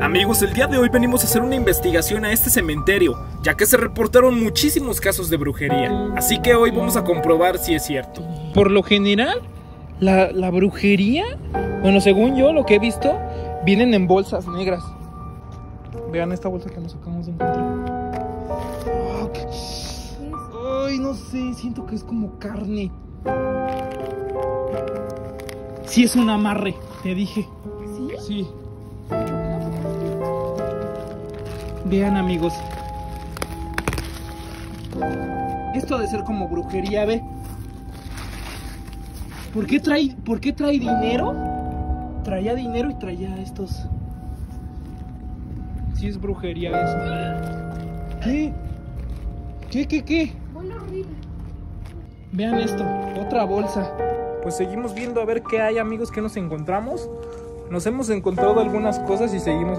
Amigos, el día de hoy venimos a hacer una investigación a este cementerio, ya que se reportaron muchísimos casos de brujería. Así que hoy vamos a comprobar si es cierto. Por lo general, la, la brujería, bueno, según yo, lo que he visto, vienen en bolsas negras. Vean esta bolsa que nos acabamos de encontrar. Ah, qué- Ay, no sé, siento que es como carne. Sí, es un amarre, te dije. ¿Sí? Sí. Vean, amigos. Esto ha de ser como brujería, ve. ¿Por qué trae, por qué trae dinero? Traía dinero y traía estos. Sí es brujería eso. ¿Qué? ¿Qué, qué, qué? Vean esto, otra bolsa. Pues seguimos viendo a ver qué hay, amigos, que nos encontramos. Nos hemos encontrado algunas cosas y seguimos